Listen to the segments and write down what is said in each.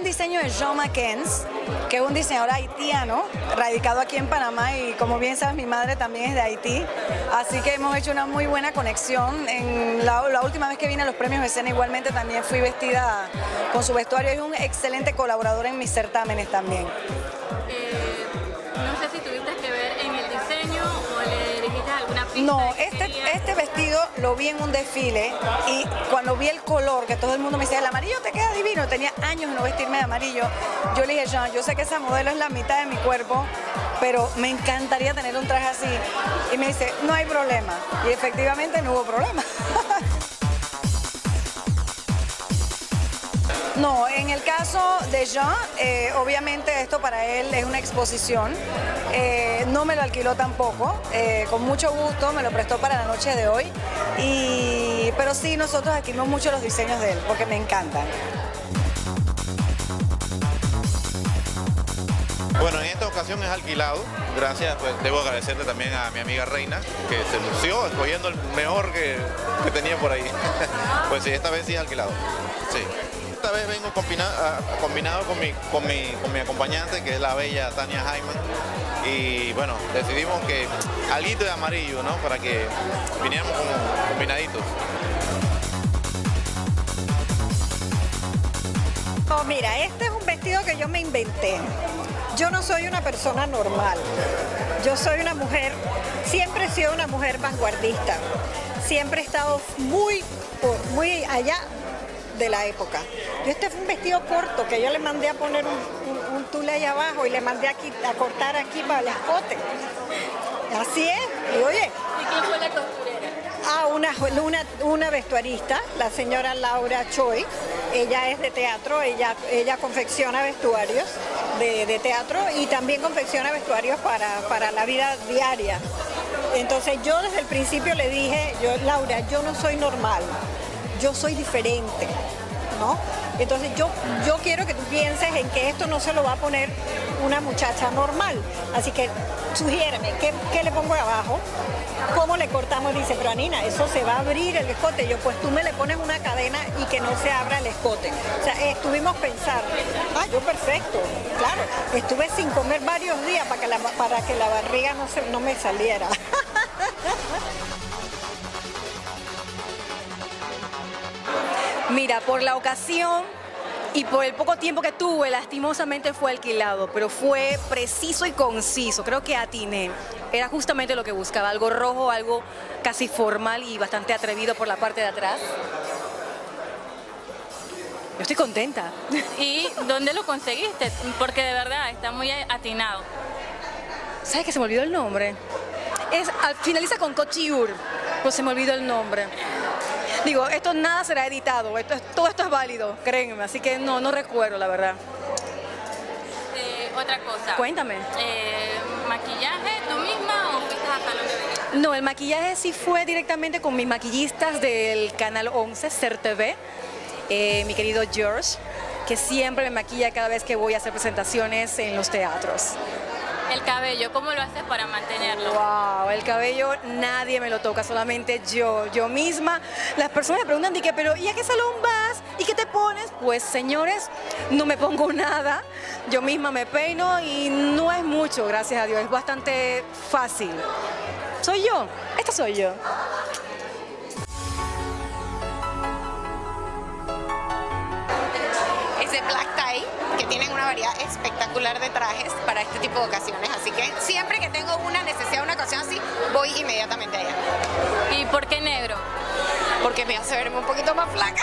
un diseño de Jean Mackens, que es un diseñador haitiano, radicado aquí en Panamá y como bien sabes mi madre también es de Haití, así que hemos hecho una muy buena conexión. En la, última vez que vine a los premios de escena igualmente también fui vestida con su vestuario, es un excelente colaborador en mis certámenes también. Eh, no sé si tuviste No, este, este vestido lo vi en un desfile y cuando vi el color, que todo el mundo me decía, el amarillo te queda divino, tenía años no vestirme de amarillo, yo le dije, Jean, yo sé que esa modelo es la mitad de mi cuerpo, pero me encantaría tener un traje así. Y me dice, no hay problema. Y efectivamente no hubo problema. No, en el caso de Jean, eh, obviamente esto para él es una exposición. Eh, no me lo alquiló tampoco, eh, con mucho gusto me lo prestó para la noche de hoy. Pero sí, nosotros adquirimos mucho los diseños de él, porque me encantan. Bueno, en esta ocasión es alquilado. Gracias, pues debo agradecerle también a mi amiga Reina, que se lució escogiendo el mejor que, tenía por ahí. pues sí, esta vez sí es alquilado. Sí esta vez vengo combinado con mi, con, mi, acompañante, que es la bella Tania Jaime. Y bueno, decidimos que algo de amarillo, ¿no? Para que viniéramos combinaditos. Oh, mira, este es un vestido que yo me inventé. Yo no soy una persona normal. Yo soy una mujer, siempre he sido una mujer vanguardista. Siempre he estado muy, muy allá de la época. Yo este fue un vestido corto que yo le mandé a poner un, un, tule ahí abajo y le mandé aquí, a cortar aquí para el escote. Así es. Y oye. ¿Y quién fue la costurera? Ah, una, una, una vestuarista, la señora Laura Choi. Ella es de teatro, ella, ella confecciona vestuarios de, teatro y también confecciona vestuarios para, para la vida diaria. Entonces yo desde el principio le dije, yo, Laura, yo no soy normal, yo soy diferente, ¿no? Entonces yo, yo quiero que tú pienses en que esto no se lo va a poner una muchacha normal. Así que sugiéreme, ¿qué, le pongo abajo? ¿Cómo le cortamos? Dice, pero Anina, eso se va a abrir el escote. Yo, pues tú me le pones una cadena y que no se abra el escote. O sea, estuvimos pensando, ah, yo perfecto, claro. Estuve sin comer varios días para que la, para que la barriga no, se, no me saliera. Mira, por la ocasión y por el poco tiempo que tuve, lastimosamente fue alquilado, pero fue preciso y conciso. Creo que atiné. Era justamente lo que buscaba, algo rojo, algo casi formal y bastante atrevido por la parte de atrás. Yo estoy contenta. ¿Y dónde lo conseguiste? Porque de verdad está muy atinado. ¿Sabes que se me olvidó el nombre? Es, finaliza con Cochiur, pues se me olvidó el nombre. Digo, esto nada será editado, esto todo esto es válido, créanme, así que no, no recuerdo la verdad. Eh, otra cosa. Cuéntame. Eh, ¿Maquillaje tú misma o fuiste a salón de? No, el maquillaje sí fue directamente con mis maquillistas del canal 11, CERTV, eh, mi querido George, que siempre me maquilla cada vez que voy a hacer presentaciones en los teatros. El cabello, ¿cómo lo haces para mantenerlo? Wow, el cabello nadie me lo toca, solamente yo, yo misma. Las personas me preguntan, ¿y pero ¿y a qué salón vas? ¿Y qué te pones? Pues señores, no me pongo nada, yo misma me peino y no es mucho, gracias a Dios, es bastante fácil. Soy yo, esta soy yo. Black tie que tienen una variedad espectacular de trajes para este tipo de ocasiones. Así que siempre que tengo una necesidad, una ocasión así, voy inmediatamente allá. ¿Y por qué negro? Porque me hace verme un poquito más flaca.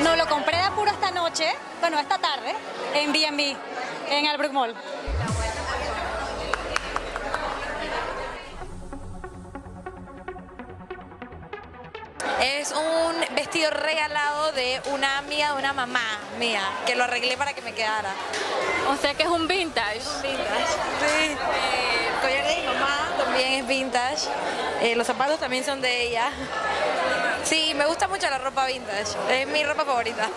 No, lo compré de apuro esta noche, bueno, esta tarde, en B&B, en Albrook Mall. Es un vestido regalado de una amiga de una mamá mía, que lo arreglé para que me quedara. O sea que es un vintage. un vintage. Sí. Eh, el collar de mi mamá también es vintage. Eh, los zapatos también son de ella. Sí, me gusta mucho la ropa vintage. Es mi ropa favorita.